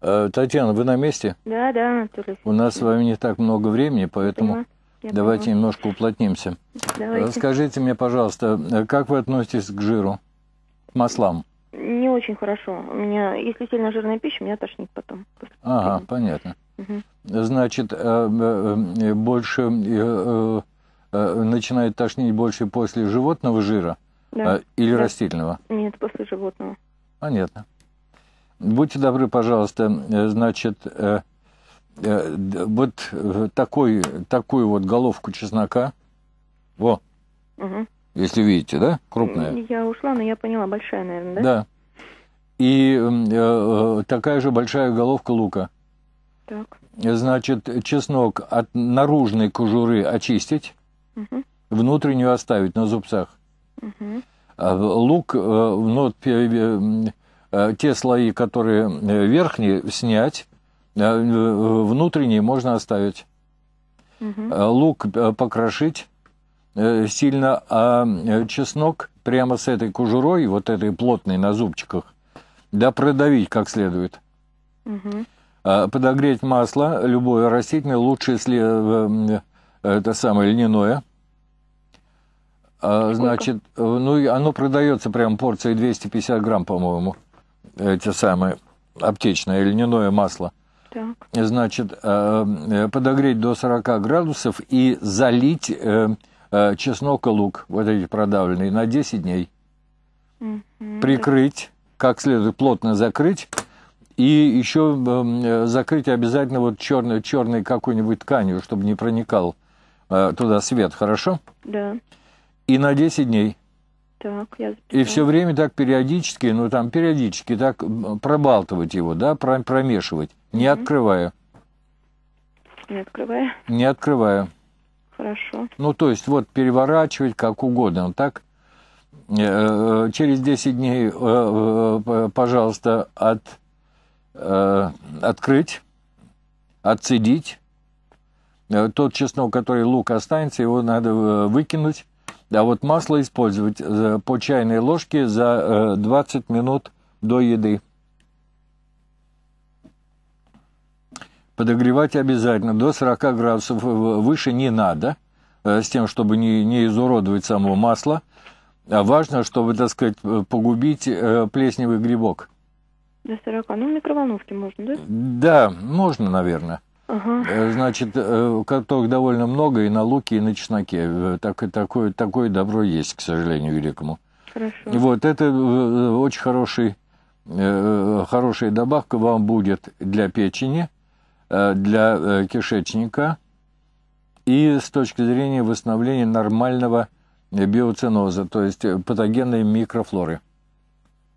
Э, Татьяна, вы на месте? Да, да, Анатолий. У нас с вами не так много времени, поэтому. Я давайте поняла. немножко уплотнимся. Давайте. Расскажите мне, пожалуйста, э, как вы относитесь к жиру, к маслам? Не очень хорошо. У меня, если сильно жирная пища, меня тошнит потом. Ага, понятно. Мгм. Значит, э, э, э, больше э, э, э, начинает тошнить больше после животного жира Да. э, или Да. растительного? Нет, после животного. Понятно. Будьте добры, пожалуйста, э, значит, э, э, вот такой, такую вот головку чеснока, во, Угу. если видите, да, крупная, Я ушла, но я поняла, большая, наверное, да? да, и э, такая же большая головка лука. Так. Значит, чеснок от наружной кожуры очистить, Угу. внутреннюю оставить на зубцах. Угу. Лук, ну, те слои, которые э, верхние, снять, э, э, внутренние можно оставить. Угу. Э, Лук э, покрошить э, сильно, а э, чеснок прямо с этой кожурой, вот этой плотной на зубчиках, да продавить как следует. Угу. Подогреть масло, любое растительное, лучше, если э, э, это самое льняное. Сколько? Значит, э, ну, оно продается прям порцией 250 грамм, по-моему, эти самые аптечное льняное масло. Так. Значит, э, э, подогреть до 40 градусов и залить э, чеснок и лук, вот эти продавленные, на 10 дней. Мгм. Прикрыть, как следует, плотно закрыть. И еще э, закрыть обязательно вот черной, черной какой-нибудь тканью, чтобы не проникал туда свет, хорошо? Да. И на 10 дней. Так, я записала. И все время так периодически, ну там периодически так пробалтывать его, да, про- промешивать, не Мгм. открывая, Не открывая. не открывая. Хорошо. Ну, то есть вот переворачивать как угодно, так? Э, э, Через 10 дней, э, пожалуйста, от, открыть, отцедить. Тот чеснок, который лук останется, его надо выкинуть. А вот масло использовать э, по чайной ложке за э, 20 минут до еды. Подогревать обязательно до 40 градусов э, выше не надо, э, с тем, чтобы не, не изуродовать само масло. А важно, чтобы, так сказать, э, погубить э, плесневый грибок. До 40. Ну, в микроволновке можно, да? Да, можно, наверное. Ага. Э, Значит, э, которых довольно много и на луке, и на чесноке. Э, Так, такое, такое добро есть, к сожалению, великому. Хорошо. Вот это очень хороший, хорошая добавка вам будет для печени, для кишечника и с точки зрения восстановления нормального биоциноза, то есть патогенной микрофлоры,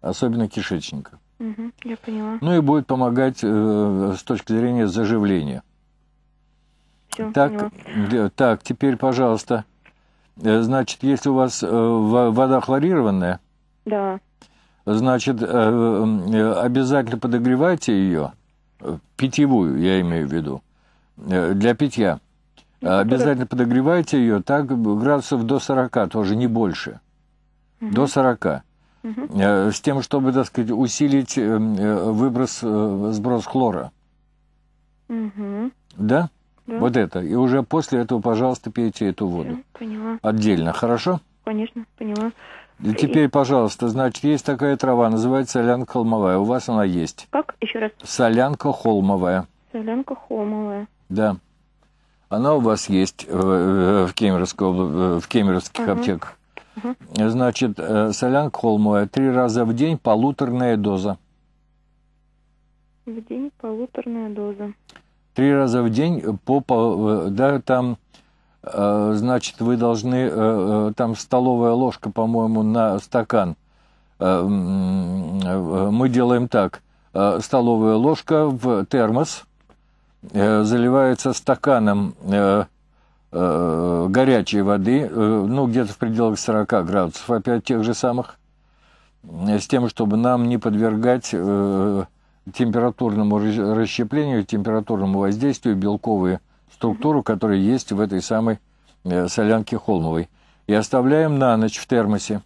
особенно кишечника. Угу. Я поняла. Ну и будет помогать э, с точки зрения заживления. Все, Так, поняла. так, теперь, пожалуйста, э, значит, если у вас э, во- вода хлорированная, Да. Значит, э, э, обязательно подогревайте ее, э, питьевую, я имею в виду, для питья. Ну, Э, Обязательно подогревайте ее так градусов до 40, тоже не больше. До 40. Э, С тем, чтобы, так сказать, усилить э, э, выброс, сброс хлора. Угу. Да? Да. Вот это. И уже после этого, пожалуйста, пейте эту воду. Поняла. Отдельно, хорошо? Конечно, поняла. И теперь, пожалуйста, значит, есть такая трава, называется солянка холмовая. У вас она есть. Как? Еще раз. Солянка холмовая. Солянка холмовая. Да. Она у вас есть э, в, Кемеровской, в кемеровских Ага. аптеках. Значит, э, солянка холмовая, три раза в день, полуторная доза. В день полуторная доза. Три раза в день по, по- э, да, там, э, значит, вы должны, там столовая ложка, по-моему, на стакан. Мы делаем так. Столовая ложка в термос заливается стаканом э, горячей воды, э, ну, где-то в пределах 40 градусов, опять тех же самых, э, с тем, чтобы нам не подвергать э, температурному рас- расщеплению, температурному воздействию белковые структуры, которые есть в этой самой э, солянке холмовой. И оставляем на ночь в термосе.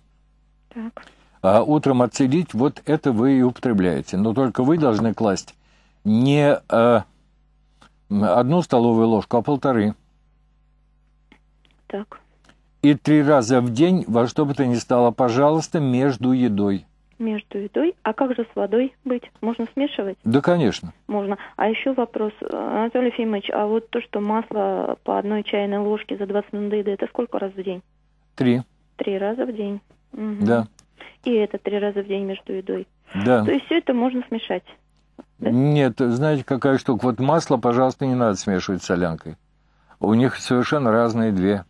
Так. А утром отцедить, вот это вы и употребляете. Но только вы должны класть не э, одну столовую ложку, а полторы. Так. И три раза в день во что бы то ни стало, пожалуйста, между едой. Между едой. А как же с водой быть? Можно смешивать? Да, конечно. Можно. А еще вопрос, Анатолий Ефимович, а вот то, что масло по одной чайной ложке за 20 минут до еды, это сколько раз в день? Три. Три раза в день. Мгм. Да. И это три раза в день между едой. Да. То есть все это можно смешать. да? Нет, знаете, какая штука? Вот масло, пожалуйста, не надо смешивать с солянкой. У них совершенно разные две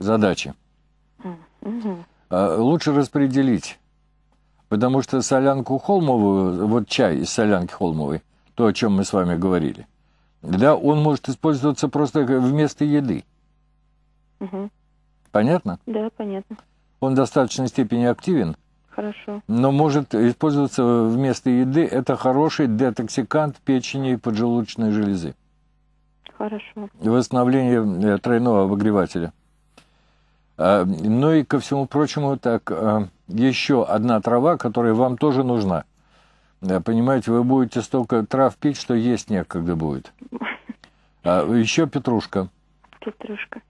задачи. А, Лучше распределить. Потому что солянку холмовую, вот чай из солянки холмовой, то, о чем мы с вами говорили, да, он может использоваться просто вместо еды. Мгм. Понятно? Да, понятно. Он в достаточной степени активен, Хорошо. но может использоваться вместо еды. Это хороший детоксикант печени и поджелудочной железы. Хорошо. и восстановление э, тройного обогревателя. А, Ну и ко всему прочему, так, а, еще одна трава, которая вам тоже нужна. Понимаете, вы будете столько трав пить, что есть некогда будет. А еще петрушка. Петрушка.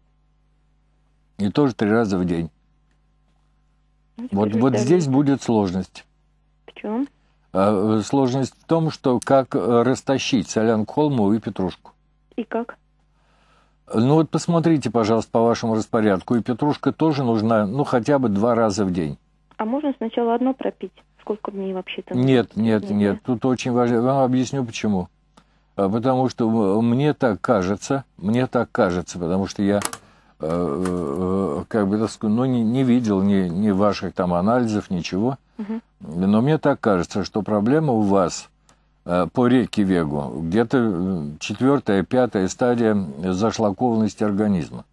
И тоже три раза в день. Ну, Вот, вот здесь будет сложность. В чем? А, э, Сложность в том, что как э, растащить солянку холму и петрушку. И как? Ну вот посмотрите, пожалуйста, по вашему распорядку. И петрушка тоже нужна, ну, хотя бы два раза в день. А можно сначала одно пропить? Сколько дней вообще-то? Нет, нет, Нет, нет. Тут очень важно. Вам объясню почему. А, Потому что мне так кажется, мне так кажется, потому что я, э, э, как бы так сказать, ну, не, не видел ни, ни ваших там анализов, ничего. Мгм. Но мне так кажется, что проблема у вас по реке Вегу где-то э, четвертая, пятая стадия зашлакованности организма.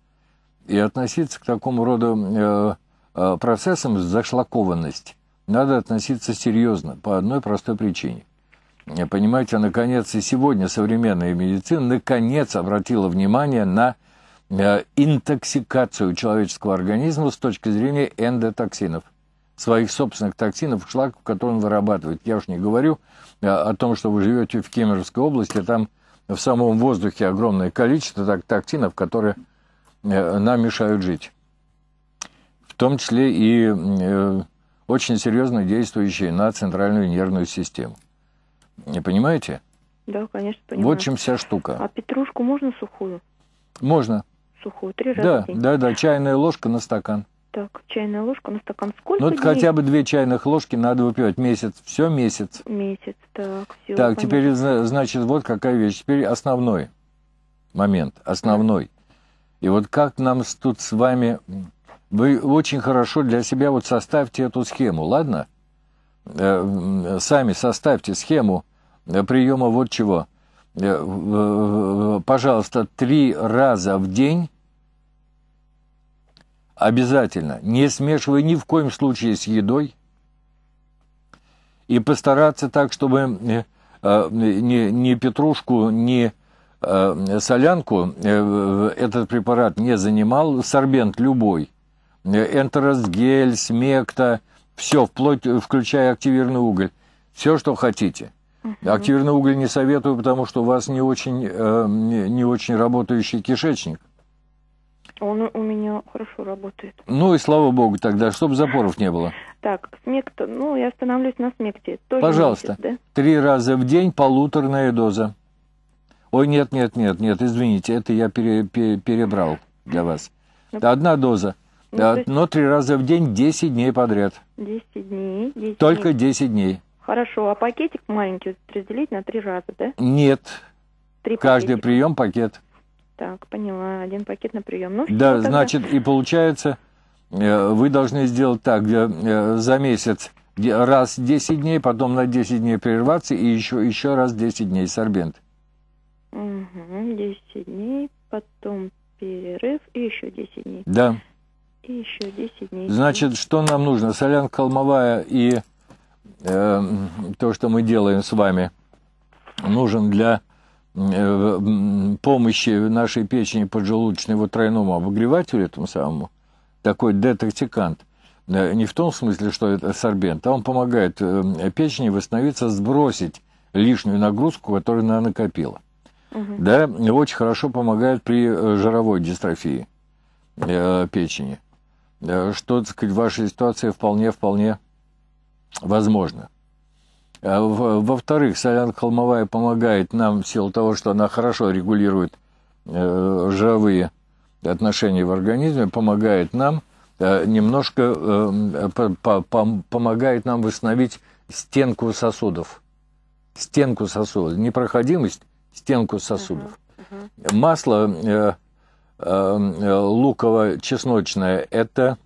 И относиться к такому роду э, э, процессам зашлакованность надо относиться серьезно по одной простой причине. Э, Понимаете, наконец, и сегодня современная медицина наконец обратила внимание на э, интоксикацию человеческого организма с точки зрения эндотоксинов своих собственных токсинов, шлаков, которые он вырабатывает. Я уж не говорю э, о том, что вы живете в Кемеровской области, там в самом воздухе огромное количество так, токсинов, которые э, нам мешают жить. В том числе и э, очень серьезно действующие на центральную нервную систему. Не понимаете? Да, конечно, понимаю. Вот чем вся А штука. петрушку можно сухую? Можно. Сухую, три раза Да, в день. да, да, чайная ложка на стакан. Так, чайная ложка на стакан. Сколько Ну, дней? хотя бы две чайных ложки надо выпивать месяц. Все месяц. Месяц, так, все. Так, теперь, зна- значит, вот какая вещь. Теперь основной момент, основной. И вот как нам тут с вами... Вы очень хорошо для себя вот составьте эту схему, ладно? Э, Сами составьте схему э, приема вот чего. Э, Пожалуйста, три раза в день обязательно, не смешивая ни в коем случае с едой, и постараться так, чтобы э, э, ни, ни петрушку, ни э, солянку э, этот препарат не занимал, сорбент любой, энтеросгель, смекта, все, вплоть, включая активированный уголь, все, что хотите. Активированный уголь не советую, потому что у вас не очень, э, не очень работающий кишечник. Он у меня хорошо работает. Ну и слава богу тогда, чтобы запоров не было. Так, смекта, ну, я остановлюсь на смекте. Тоже Пожалуйста. месяц, Три раза в день полуторная доза. Ой, нет, нет, нет, нет, извините, это я пере- пере- перебрал для вас. Ну, Одна доза, Ну, Да, есть- но три раза в день 10 дней подряд. да? 10 дней. 10 Только дней. 10 дней. Хорошо, а пакетик маленький разделить на три раза, да? Нет, Три каждый пакетика. прием пакет. Так, поняла. Один пакет на прием. Ну, Да, тогда. значит, и получается, э, вы должны сделать так, э, э, за месяц раз 10 дней, потом на 10 дней прерваться и еще, еще раз 10 дней сорбент. Угу, 10 дней, потом перерыв и еще 10 дней. Да. И еще 10 дней. Значит, что нам нужно? Солянка холмовая и э, то, что мы делаем с вами, нужен для помощи нашей печени поджелудочной вот тройному обогревателю, этому самому, такой детоксикант. Э, Не в том смысле, что это сорбент, а он помогает э, печени восстановиться, сбросить лишнюю нагрузку, которую она накопила. Угу. Да, очень хорошо помогает при э, жировой дистрофии э, печени. Э, что, так сказать, в вашей ситуации вполне-вполне возможно. А во-вторых, солянка холмовая помогает нам в силу того, что она хорошо регулирует э, жировые отношения в организме, помогает нам э, немножко э, по -по помогает нам восстановить стенку сосудов. Стенку сосудов. Непроходимость, стенку сосудов. Масло луково-чесночное – это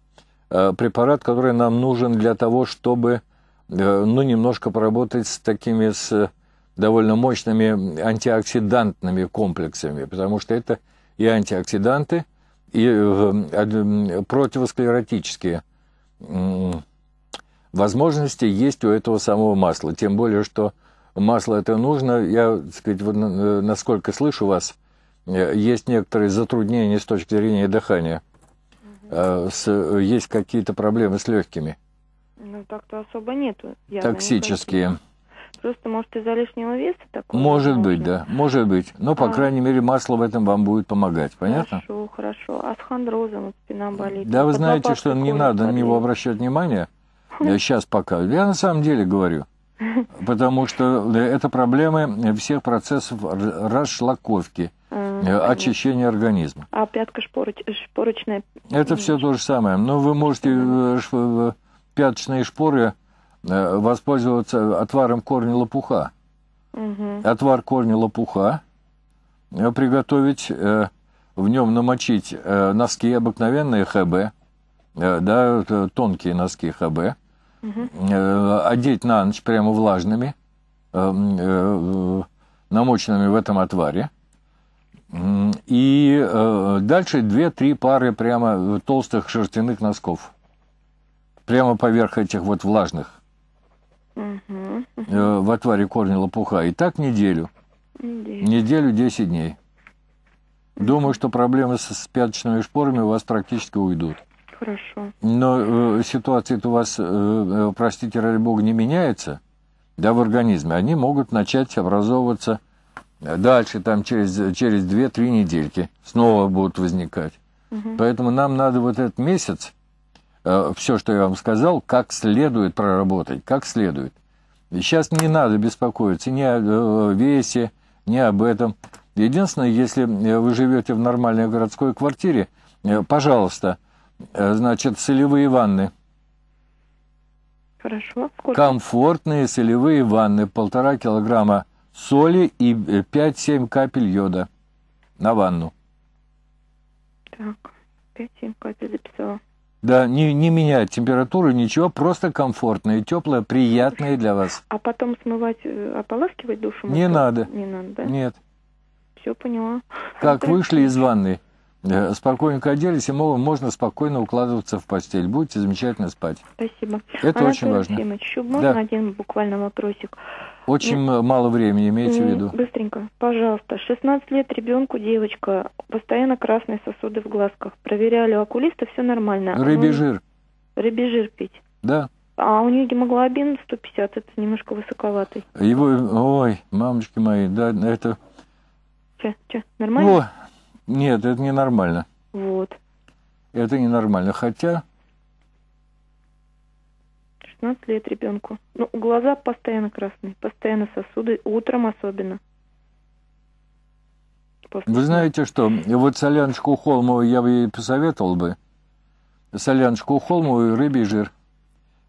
препарат, который нам нужен для того, чтобы ну, немножко поработать с такими, с довольно мощными антиоксидантными комплексами, потому что это и антиоксиданты, и э, противосклеротические возможности есть у этого самого масла. Тем более, что масло это нужно. Я, так сказать, вот, насколько слышу вас, э, есть некоторые затруднения с точки зрения дыхания. Угу. Есть какие-то проблемы с легкими. Ну, так-то особо нету. Токсические. Никаких. Просто, может, из-за лишнего веса такое? Может возможно. быть, да, может быть. Но, по а... крайней мере, масло в этом вам будет помогать, понятно? Хорошо, хорошо. А с хондрозом спина болит? Да, вы знаете, что не надо на него обращать внимание. Я сейчас пока. Я на самом деле говорю. Потому что это проблемы всех процессов расшлаковки, а, очищения организма. А пятка шпороч... шпорочная? Это все то же самое. Но вы можете э, пяточные шпоры э, воспользоваться отваром корня лопуха. Угу. Отвар корня лопуха э, приготовить, э, в нем намочить носки обыкновенные ХБ, да, тонкие носки ХБ, угу. одеть на ночь прямо влажными, намоченными в этом отваре. И дальше 2-3 пары прямо толстых шерстяных носков прямо поверх этих вот влажных угу, угу. в отваре корня лопуха. И так неделю. Неделю. Неделю 10 дней. Думаю, что проблемы с, пяточными шпорами у вас практически уйдут. Хорошо. Но э, ситуация у вас, э, э, простите, ради бога, не меняется, да, в организме. Они могут начать образовываться дальше, там, через, через 2-3 недельки. Снова будут возникать. Угу. Поэтому нам надо вот этот месяц Э, все, что я вам сказал, как следует проработать, как следует. И сейчас не надо беспокоиться ни о э, весе, ни об этом. Единственное, если э, вы живете в нормальной городской квартире, пожалуйста, значит, солевые ванны. Хорошо. Сколько? Комфортные солевые ванны, полтора килограмма соли и 5-7 капель йода на ванну. Так, 5-7 капель записала. Да, не, не менять температуру, ничего, просто комфортное, теплое, приятное для вас. А потом смывать, э, ополаскивать душу? Не надо. Не надо, да? Нет. Все поняла. Как вышли из ванны, спокойненько оделись, и можно спокойно укладываться в постель. Будете замечательно спать. Спасибо. Это Анатолий очень важно. Еще можно да. один буквально вопросик? Очень ну, мало времени, имейте в виду. Быстренько, пожалуйста. 16 лет ребенку девочка, постоянно красные сосуды в глазках. Проверяли у окулиста, все нормально. Рыбий ну, жир. Рыбий жир пить. Да. А у нее гемоглобин 150, это немножко высоковатый. Его, ой, мамочки мои, да, это... Че, че, нормально? О, нет, это ненормально. Вот. Это ненормально, хотя 16 лет ребенку. Ну, глаза постоянно красные, постоянно сосуды, утром особенно. После... Вы знаете что, вот соляночку холмовую я бы ей посоветовал бы. Соляночку холмовую и рыбий жир.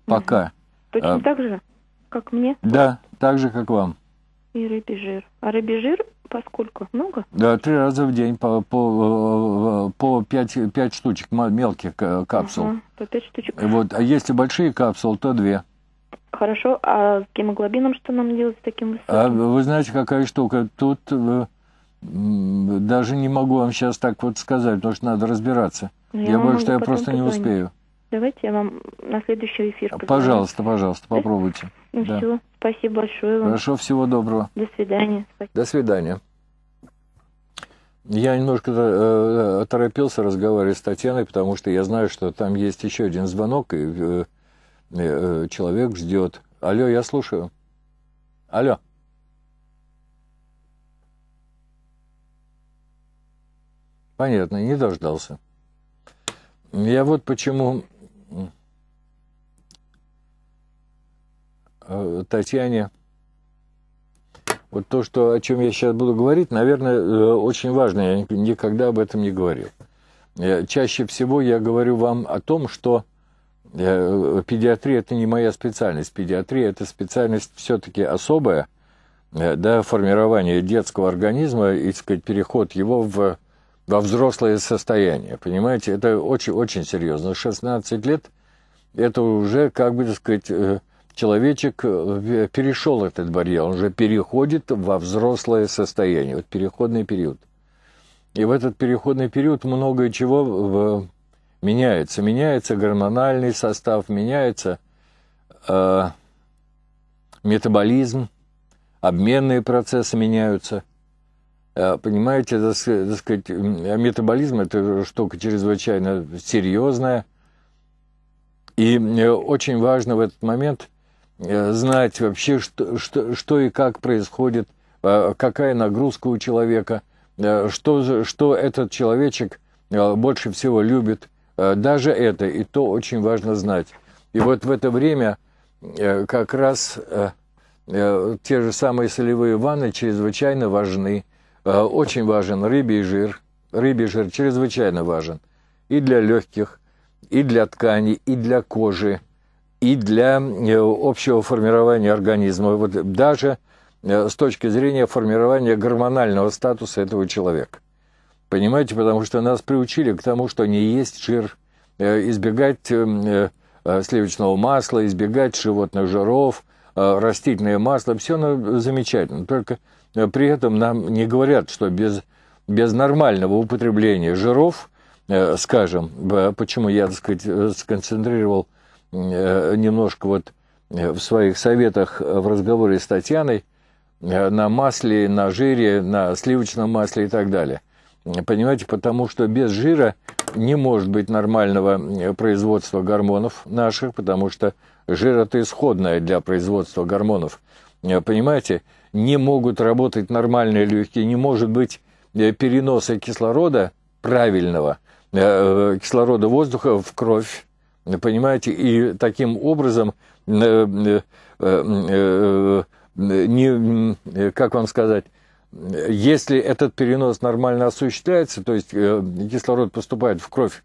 Пока. Угу. Точно а... так же, как мне? Да, так же, как вам. И рыбий жир. А рыбий жир Поскольку? Много? Да, три раза в день по, по, по пять, пять штучек мелких капсул. Ага, по пять штучек. Вот, а если большие капсулы, то две. Хорошо, а с гемоглобином что нам делать с таким высоким? А вы знаете, какая штука? Тут э, даже не могу вам сейчас так вот сказать, потому что надо разбираться. Ну, я, я боюсь, что я просто не успею. Давайте я вам на следующий эфир позвоню. Пожалуйста, пожалуйста, попробуйте. Ну да. все, спасибо большое вам. Хорошо, всего доброго. До свидания. Спасибо. До свидания. Я немножко э, э оторопился разговаривать с Татьяной, потому что я знаю, что там есть еще один звонок, и э, э, человек ждет. Алло, я слушаю. Алло. Понятно, не дождался. Я вот почему Татьяне вот то, что, о чем я сейчас буду говорить, наверное, э, очень важно. Я никогда об этом не говорил. Чаще всего я говорю вам о том, что э, педиатрия – это не моя специальность. Педиатрия – это специальность все-таки особая, э, да, формирование детского организма и, сказать, переход его в, во взрослое состояние. Понимаете, это очень, очень серьезно. 16 лет – это уже, как бы, так сказать, человечек э, перешел этот барьер, он уже переходит во взрослое состояние, вот переходный период. И в этот переходный период многое чего меняется. Меняется гормональный состав, меняется э, метаболизм, обменные процессы меняются. Э, понимаете, так, сказать, метаболизм – это штука чрезвычайно серьезная. И э, очень важно в этот момент знать вообще, что, что, что и как происходит, э, какая нагрузка у человека, э, что, что этот человечек больше всего любит. Даже это, и то очень важно знать. И вот в это время как раз те же самые солевые ванны чрезвычайно важны. Очень важен рыбий жир. Рыбий жир чрезвычайно важен и для легких, и для тканей, и для кожи и для э, общего формирования организма, вот даже э, с точки зрения формирования гормонального статуса этого человека. Понимаете, потому что нас приучили к тому, что не есть жир, э, избегать сливочного масла, избегать животных жиров, растительное масло, все замечательно. Только при этом нам не говорят, что без, без нормального употребления жиров, скажем, почему я, так сказать, сконцентрировал немножко вот э, в своих советах в разговоре с Татьяной э, на масле, на жире, на сливочном масле и так далее. Понимаете, потому что без жира не может быть нормального производства гормонов наших, потому что жир это исходное для производства гормонов. Понимаете, не могут работать нормальные легкие, не может быть переноса кислорода правильного, кислорода воздуха в кровь, Понимаете, и таким образом э, э, э, не, как вам сказать, если этот перенос нормально осуществляется, то есть кислород поступает в кровь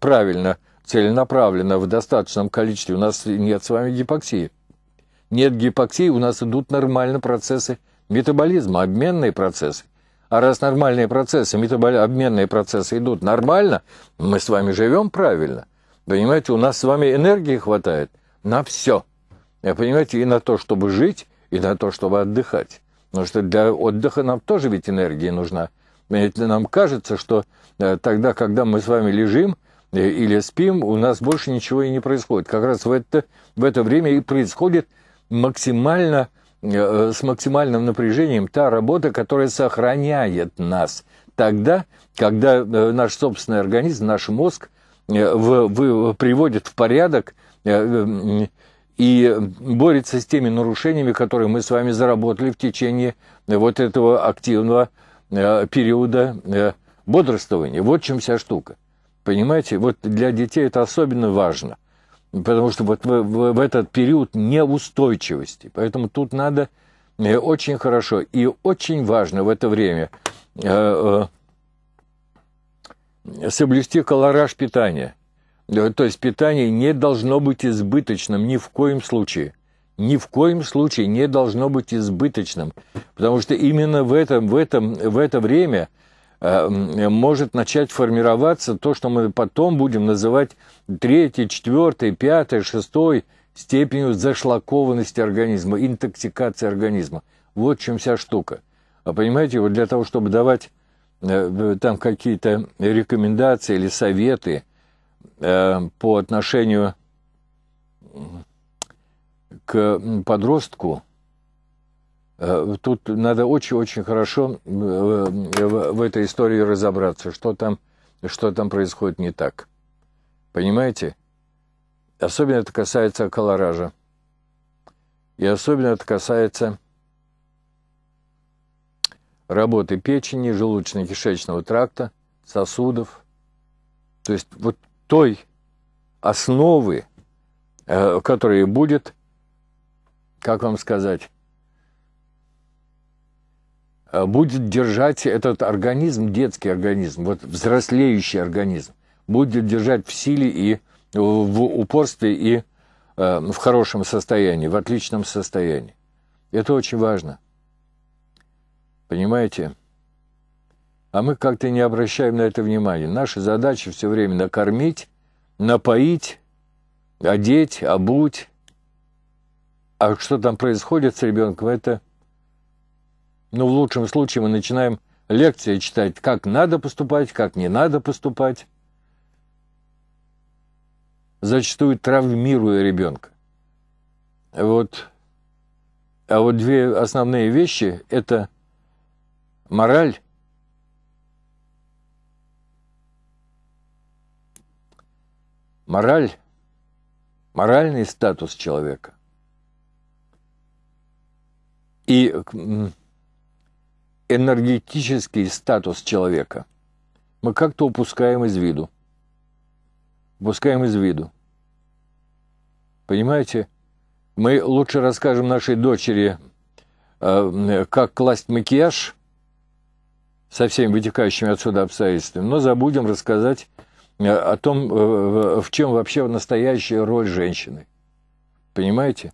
правильно, целенаправленно, в достаточном количестве, у нас нет с вами гипоксии. Нет гипоксии, у нас идут нормально процессы метаболизма, обменные процессы. А раз нормальные процессы, метаболи... обменные процессы идут нормально, мы с вами живем правильно. Понимаете, у нас с вами энергии хватает на все. Понимаете, и на то, чтобы жить, и на то, чтобы отдыхать. Потому что для отдыха нам тоже ведь энергия нужна. Понимаете, нам кажется, что э, тогда, когда мы с вами лежим э, или спим, у нас больше ничего и не происходит. Как раз в это, в это время и происходит максимально, э, с максимальным напряжением та работа, которая сохраняет нас. Тогда, когда наш собственный организм, наш мозг – в, в, приводит в порядок э, и борется с теми нарушениями, которые мы с вами заработали в течение вот этого активного э, периода бодрствования. Вот чем вся штука. Понимаете, вот для детей это особенно важно, потому что вот в, в, в этот период неустойчивости. Поэтому тут надо очень хорошо и очень важно в это время соблюсти колораж питания. То есть питание не должно быть избыточным ни в коем случае. Ни в коем случае не должно быть избыточным. Потому что именно в, этом, в, этом, в это время э, может начать формироваться то, что мы потом будем называть третьей, четвертой, пятой, шестой степенью зашлакованности организма, интоксикации организма. Вот в чем вся штука. А понимаете, вот для того, чтобы давать там какие-то рекомендации или советы э, по отношению к подростку, э, тут надо очень-очень хорошо в этой истории разобраться, что там, что там происходит не так. Понимаете? Особенно это касается колоража. И особенно это касается работы печени, желудочно-кишечного тракта, сосудов. То есть вот той основы, э, которая будет, как вам сказать, э, будет держать этот организм, детский организм, вот взрослеющий организм, будет держать в силе и в упорстве и э, в хорошем состоянии, в отличном состоянии. Это очень важно. Понимаете? А мы как-то не обращаем на это внимания. Наша задача все время накормить, напоить, одеть, обуть. А что там происходит с ребенком, это, ну, в лучшем случае мы начинаем лекции читать, как надо поступать, как не надо поступать. Зачастую травмируя ребенка. Вот. А вот две основные вещи – это мораль Мораль, моральный статус человека и энергетический статус человека мы как-то упускаем из виду. Упускаем из виду. Понимаете? Мы лучше расскажем нашей дочери, э, как класть макияж со всеми вытекающими отсюда обстоятельствами, но забудем рассказать Э, о том, э, в чем вообще настоящая роль женщины. Понимаете?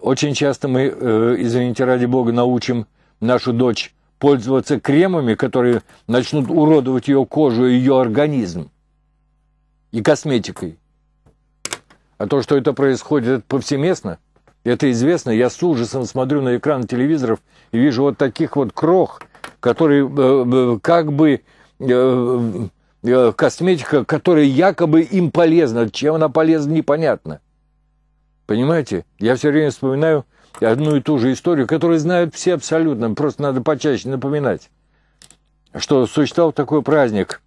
Очень часто мы, э, извините ради бога, научим нашу дочь пользоваться кремами, которые начнут уродовать ее кожу и ее организм, и косметикой. А то, что это происходит повсеместно, это известно. Я с ужасом смотрю на экран телевизоров и вижу вот таких вот крох, которые э, э, как бы э, косметика, которая якобы им полезна. Чем она полезна, непонятно. Понимаете? Я все время вспоминаю одну и ту же историю, которую знают все абсолютно, просто надо почаще напоминать, что существовал такой праздник.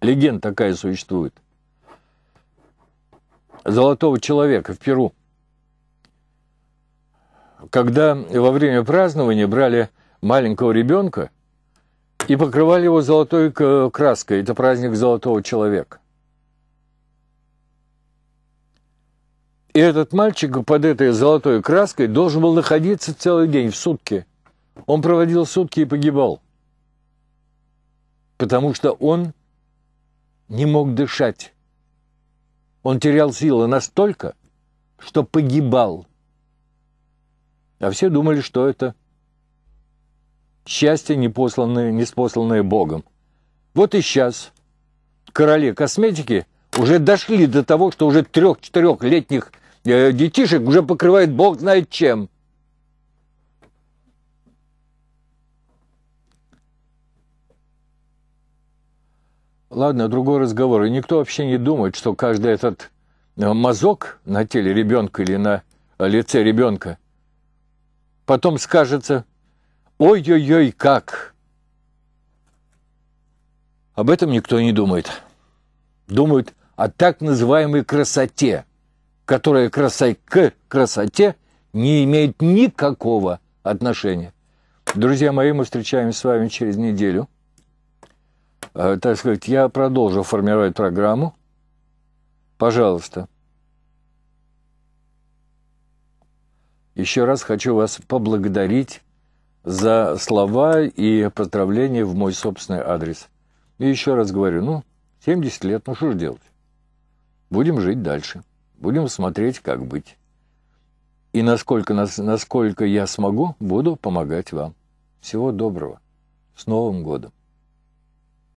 Легенда такая существует – золотого человека в Перу. Когда во время празднования брали маленького ребенка и покрывали его золотой краской. Это праздник золотого человека. И этот мальчик под этой золотой краской должен был находиться целый день, в сутки. Он проводил сутки и погибал. Потому что он не мог дышать. Он терял силы настолько, что погибал. А все думали, что это счастье, не посланное, не спосланное Богом. Вот и сейчас короли косметики уже дошли до того, что уже трех-четырехлетних э, детишек уже покрывает Бог знает чем – Ладно, другой разговор. И никто вообще не думает, что каждый этот э, мазок на теле ребенка или на лице ребенка потом скажется «Ой-ой-ой, как!» Об этом никто не думает. Думают о так называемой красоте, которая красой к красоте не имеет никакого отношения. Друзья мои, мы встречаемся с вами через неделю – так сказать, я продолжу формировать программу. Пожалуйста. Еще раз хочу вас поблагодарить за слова и поздравления в мой собственный адрес. И еще раз говорю, ну, 70 лет, ну что же делать? Будем жить дальше. Будем смотреть, как быть. И насколько, насколько я смогу, буду помогать вам. Всего доброго. С Новым годом!